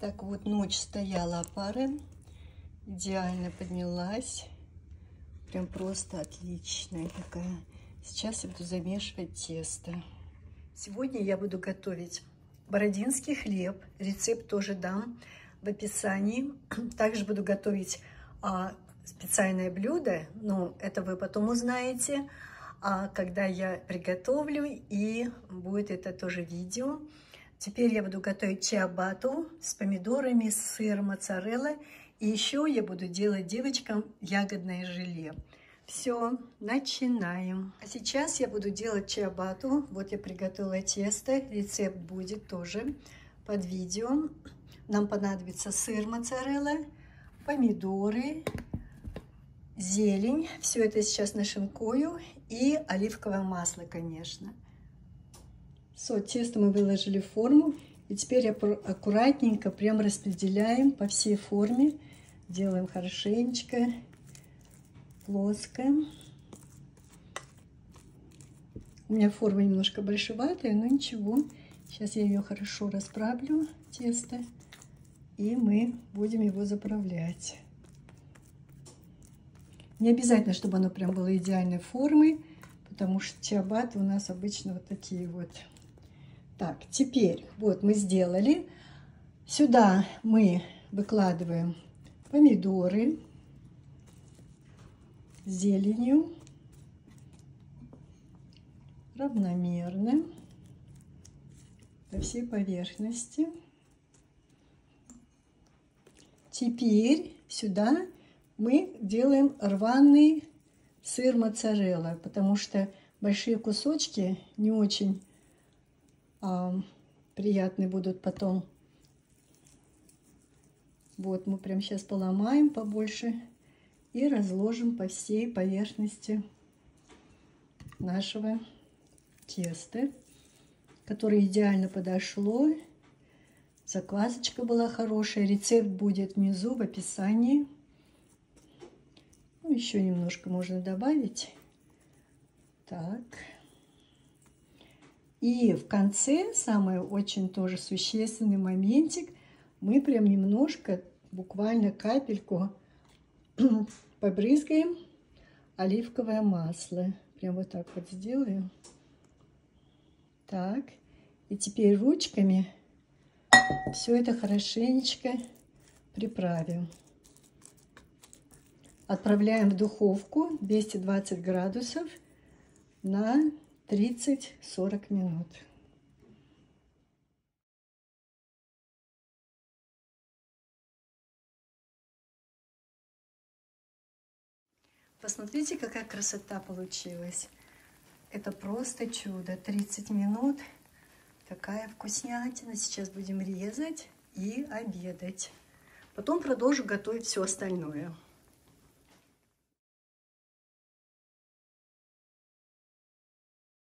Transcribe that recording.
Так вот, ночь стояла пара, идеально поднялась, прям просто отличная такая. Сейчас я буду замешивать тесто. Сегодня я буду готовить бородинский хлеб, рецепт тоже дам в описании. Также буду готовить а, специальное блюдо, но это вы потом узнаете, а, когда я приготовлю, и будет это тоже видео. Теперь я буду готовить чиабату с помидорами, с сыром моцарелла. И еще я буду делать девочкам ягодное желе. Все, начинаем. А сейчас я буду делать чиабату. Вот я приготовила тесто. Рецепт будет тоже под видео. Нам понадобится сыр моцарелла, помидоры, зелень. Все это сейчас нашинкую. И оливковое масло, конечно. Все, тесто мы выложили в форму. И теперь аккуратненько прям распределяем по всей форме. Делаем хорошенечко, плоско. У меня форма немножко большеватая, но ничего. Сейчас я ее хорошо расправлю, тесто. И мы будем его заправлять. Не обязательно, чтобы оно прям было идеальной формы, потому что чиабаты у нас обычно вот такие вот так, теперь вот мы сделали. Сюда мы выкладываем помидоры зеленью равномерно по всей поверхности. Теперь сюда мы делаем рваный сыр моцарелла, потому что большие кусочки не очень а, приятные будут потом. Вот мы прям сейчас поломаем побольше и разложим по всей поверхности нашего теста, которое идеально подошло. Заквасочка была хорошая. Рецепт будет внизу в описании. Ну, еще немножко можно добавить. Так. И в конце, самый очень тоже существенный моментик, мы прям немножко, буквально капельку побрызгаем оливковое масло. Прям вот так вот сделаем. Так. И теперь ручками все это хорошенечко приправим. Отправляем в духовку 220 градусов на 30-40 минут. Посмотрите, какая красота получилась. Это просто чудо. 30 минут. Такая вкуснятина. Сейчас будем резать и обедать. Потом продолжу готовить все остальное.